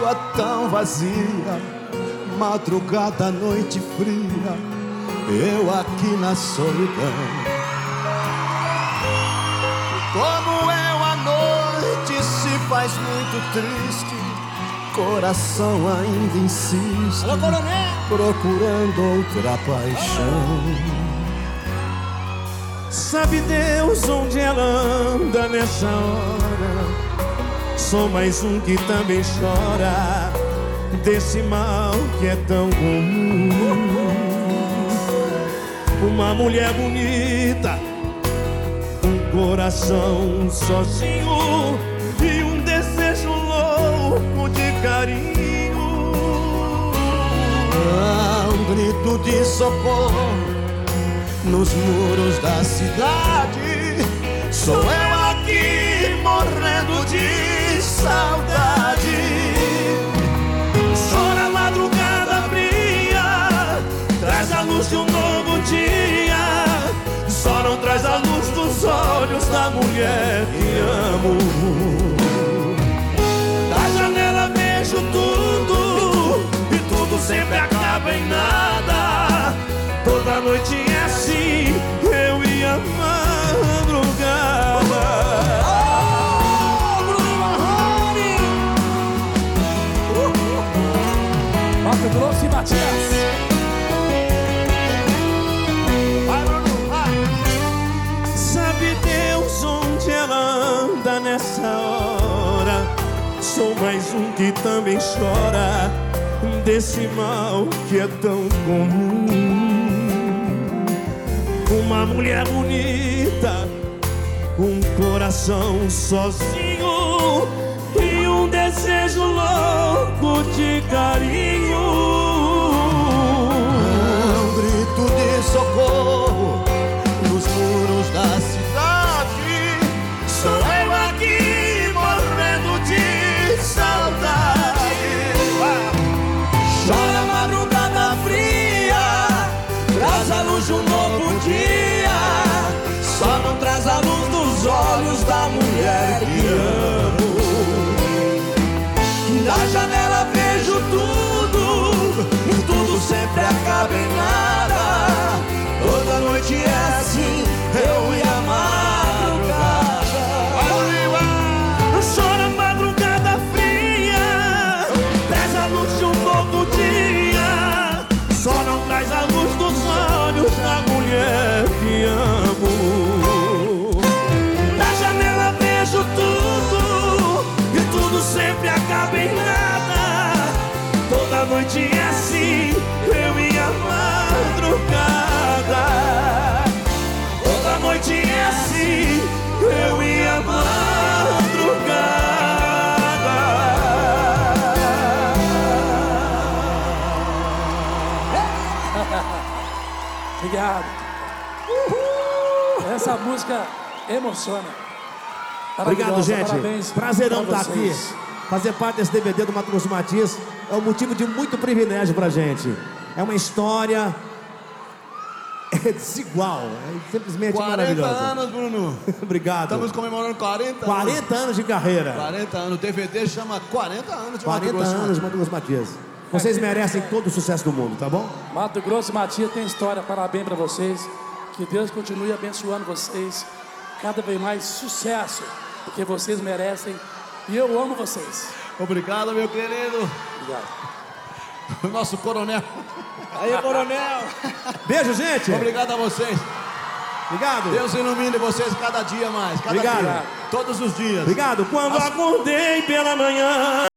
rua tão vazia, madrugada, noite fria, eu aqui na solidão. Como eu a noite se faz muito triste, coração ainda insiste, Alô, procurando outra paixão. Sabe Deus onde ela anda nessa hora? Sou mais um que também chora desse mal que é tão comum. Uma mulher bonita, um coração sozinho e um desejo louco de carinho. Ah, um grito de socorro nos muros da cidade. Sou eu aqui morrendo de saudade. Chora a madrugada fria, traz a luz de um novo dia. Só não traz a luz dos olhos da mulher que amo. Mais um que também chora desse mal que é tão comum. Uma mulher bonita, um coração sozinho e um desejo louco de carinho. Noite é assim, eu e a madrugada. Toda noite é assim, eu e a madrugada. Obrigado. Essa música emociona. Obrigado, gente. Parabéns Prazerão pra estar aqui. Fazer parte desse DVD do Mato Grosso Matias é um motivo de muito privilégio pra gente. É uma história é desigual, é simplesmente 40 maravilhosa. anos, Bruno. Obrigado. Estamos comemorando 40 anos. 40 anos de carreira. 40 anos. O DVD chama 40 anos de Mato 40 Grosso. anos de Mato Grosso Matias. Vocês merecem todo o sucesso do mundo, tá bom? Mato Grosso e Matias tem história. Parabéns pra vocês. Que Deus continue abençoando vocês. Cada vez mais sucesso. Porque vocês merecem. E eu amo vocês. Obrigado, meu querido. Obrigado. O nosso coronel. Aí, coronel. Beijo, gente. Obrigado a vocês. Obrigado. Deus ilumine vocês cada dia mais. Cada Obrigado. dia. Todos os dias. Obrigado. Quando acordei pela manhã.